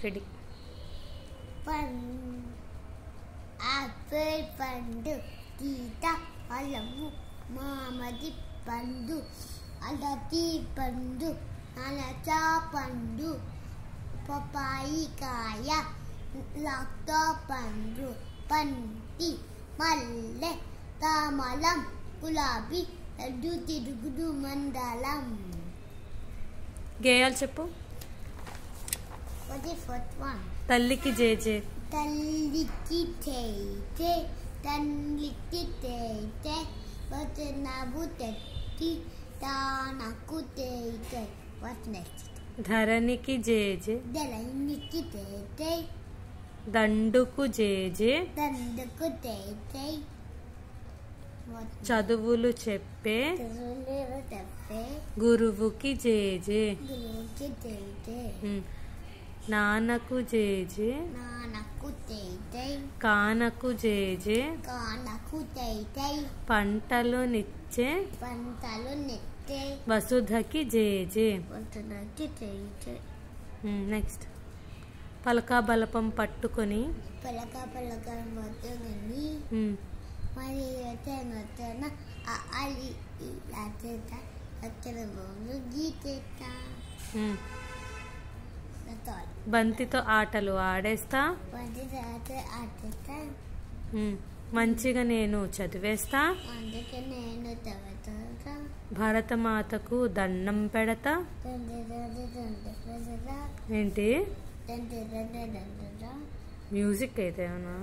Ready apple పండు గీత అలము మామది పండు అలటి పండు అలచ పండు పపాయి కాయ లక్త పండు పంటి మల్లె తామలం గులాబీ లడ్డు తిరుగుడు మండలం గేయాలు చెప్పు. తల్లికి జేజే తల్లికి చేతే తల్లికి చేతే వచనము తెట్టి తానకు చేతే ధరణికి జేజే దళనికి చేతే దండుకు జేజే దండకు చేతే చదువులు చెప్పే. గురువుకి జేజే గురువుకి ఉమ్. నాన్నకు జేజే. నానకు చేతే కానకు జేజే. కానకు చేతే పంటలు నిచ్చే పంటలు నెత్తే వసుధకి జేజే. వంటనకి చేతే నెక్స్ట్. పలకా బలపం పట్టుకొని. పలక పలక ఉమ్, మరి వచ్చాన అది అచ్చేత అక్కడ బొమ్మ బంతితో ఆటలు ఆడేస్తా. మంచిగా నేను చదివేస్తా? నేను భరతమాతకు దండం పెడతా? ఏంటి? మ్యూజిక్ అయితే ఏమన్నా?